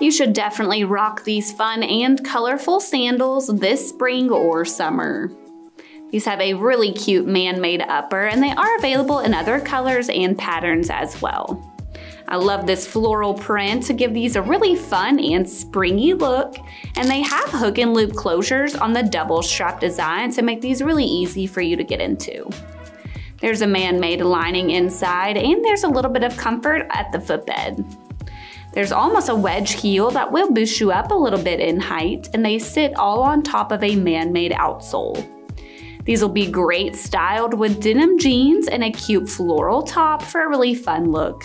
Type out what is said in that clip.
You should definitely rock these fun and colorful sandals this spring or summer. These have a really cute man-made upper and they are available in other colors and patterns as well. I love this floral print to give these a really fun and springy look. And they have hook and loop closures on the double strap design to make these really easy for you to get into. There's a man-made lining inside and there's a little bit of comfort at the footbed. There's almost a wedge heel that will boost you up a little bit in height and they sit all on top of a man-made outsole. These will be great styled with denim jeans and a cute floral top for a really fun look.